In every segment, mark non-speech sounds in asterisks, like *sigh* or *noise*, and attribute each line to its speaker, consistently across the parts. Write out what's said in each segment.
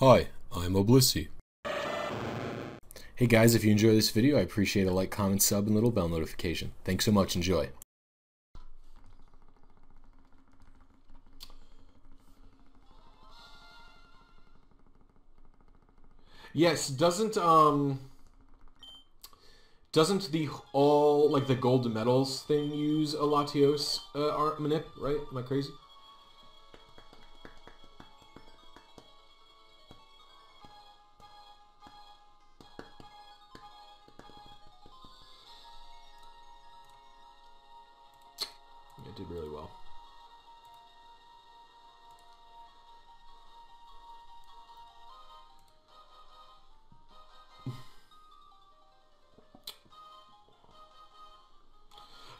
Speaker 1: Hi, I'm a Blisy. Hey guys, if you enjoy this video, I appreciate a like, comment, sub, and little bell notification. Thanks so much. Enjoy. Yes, doesn't um doesn't the all like the gold medals thing use a Latios uh, art manip, right? Am I crazy? Did really well.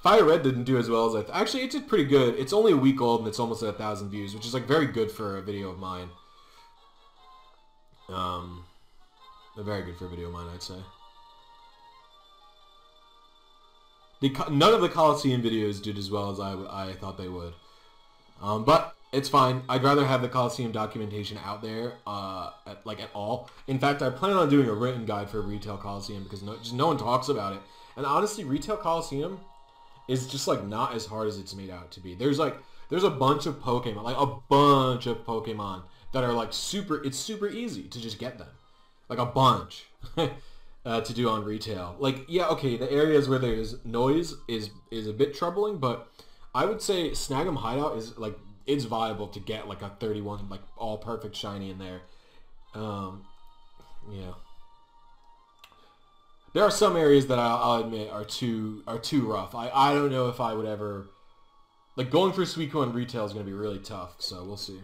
Speaker 1: Fire Red didn't do as well as I th actually it did pretty good. It's only a week old and it's almost at a thousand views, which is like very good for a video of mine. Um, very good for a video of mine, I'd say. The, none of the Colosseum videos did as well as I, I thought they would. Um, but it's fine. I'd rather have the Colosseum documentation out there, uh, at, like at all. In fact, I plan on doing a written guide for Retail Colosseum because no, just no one talks about it. And honestly, Retail Coliseum is just like not as hard as it's made out to be. There's like there's a bunch of Pokemon, like a bunch of Pokemon that are like super. It's super easy to just get them, like a bunch. *laughs* uh, to do on retail. Like, yeah, okay, the areas where there's noise is is a bit troubling, but I would say Snag'em Hideout is like it's viable to get like a 31 like all perfect shiny in there. Um, yeah. There are some areas that I'll, I'll admit are too are too rough. I, I don't know if I would ever like going for Suicune retail is going to be really tough. So we'll see.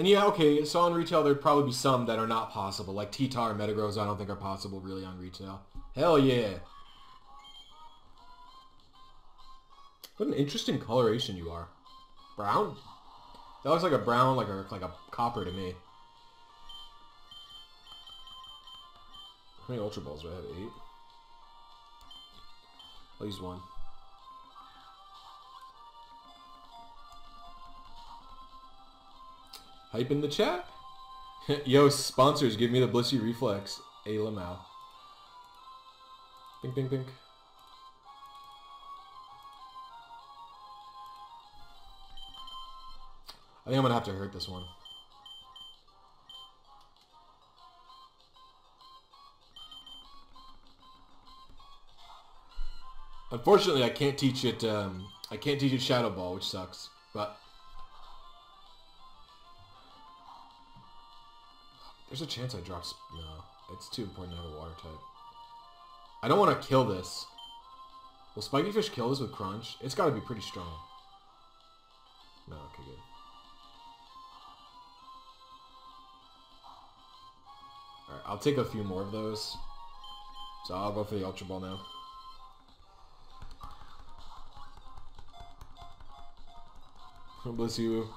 Speaker 1: And yeah, okay, so on retail there'd probably be some that are not possible. Like T-Tar and Metagross I don't think are possible really on retail. Hell yeah. What an interesting coloration you are. Brown? That looks like a brown, like a like a copper to me. How many Ultra Balls do I have? Eight? I'll use one. Hype in the chat. *laughs* Yo, sponsors, give me the Blissey Reflex. A Lamau. Pink, pink, pink. I think I'm going to have to hurt this one. Unfortunately, I can't teach it, um, I can't teach it Shadow Ball, which sucks. But There's a chance I drop... No. It's too important to have a water type. I don't want to kill this. Will Spiky Fish kill this with Crunch? It's got to be pretty strong. No, okay, good. Alright, I'll take a few more of those. So I'll go for the Ultra Ball now. *laughs* Bless you.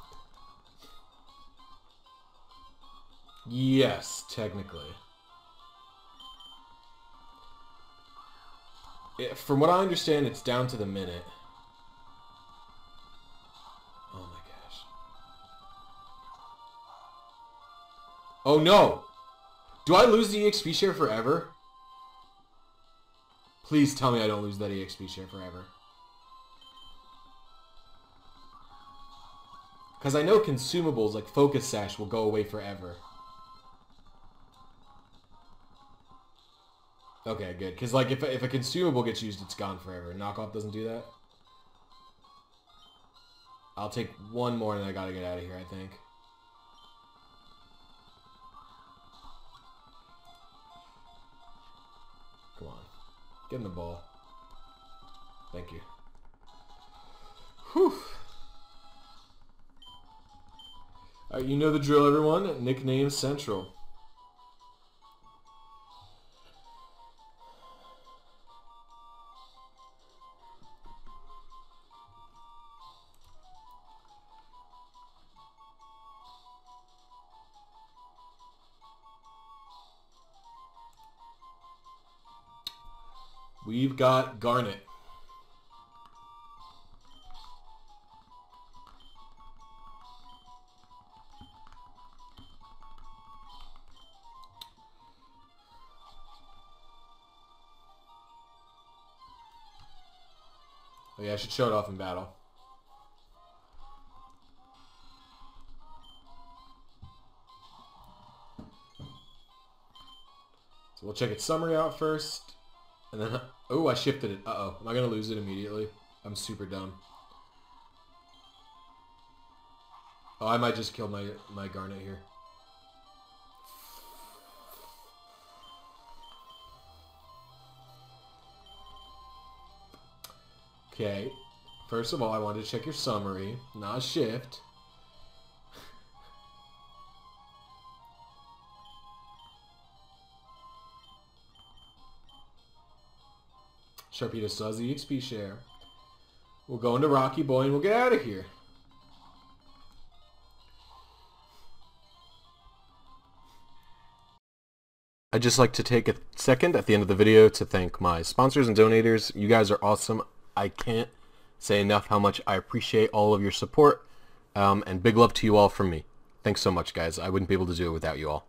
Speaker 1: Yes, technically. It, from what I understand, it's down to the minute. Oh my gosh. Oh no! Do I lose the EXP share forever? Please tell me I don't lose that EXP share forever. Because I know consumables like Focus Sash will go away forever. Okay, good. Because, like, if, if a consumable gets used, it's gone forever. Knockoff doesn't do that? I'll take one more and I gotta get out of here, I think. Come on. Get in the ball. Thank you. Whew. Alright, you know the drill, everyone. Nickname Central. We've got Garnet. Oh yeah, I should show it off in battle. So we'll check its summary out first. And then, oh, I shifted it. Uh-oh. Am I going to lose it immediately? I'm super dumb. Oh, I might just kill my, my Garnet here. Okay. First of all, I wanted to check your summary, not shift. Sharpedo still has the XP share. We'll go into Rocky Boy and we'll get out of here. I'd just like to take a second at the end of the video to thank my sponsors and donators. You guys are awesome. I can't say enough how much I appreciate all of your support. Um, and big love to you all from me. Thanks so much, guys. I wouldn't be able to do it without you all.